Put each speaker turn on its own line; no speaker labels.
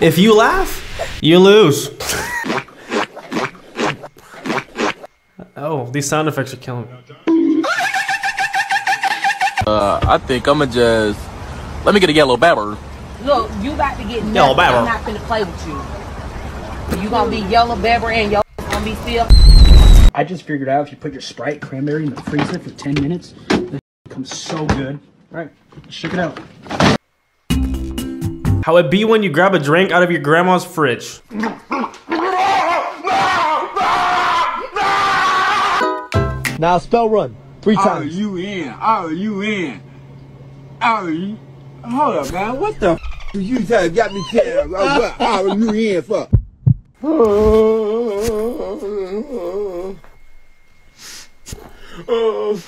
If you laugh, you lose. oh, these sound effects are killing me.
Uh, I think I'ma just let me get a yellow babber.
Look, you about to get nothing.
Yellow Babber.
I'm not gonna play with you. You gonna be yellow Babber and your gonna be still.
I just figured out if you put your Sprite cranberry in the freezer for 10 minutes, it becomes so good. All right, check it out.
How it be when you grab a drink out of your grandma's fridge.
Now spell run three
R
times.
U N R U N R U. Hold up, man. What the? F- you just got me saying what R U N for? Oh.